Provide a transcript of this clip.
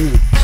Mm.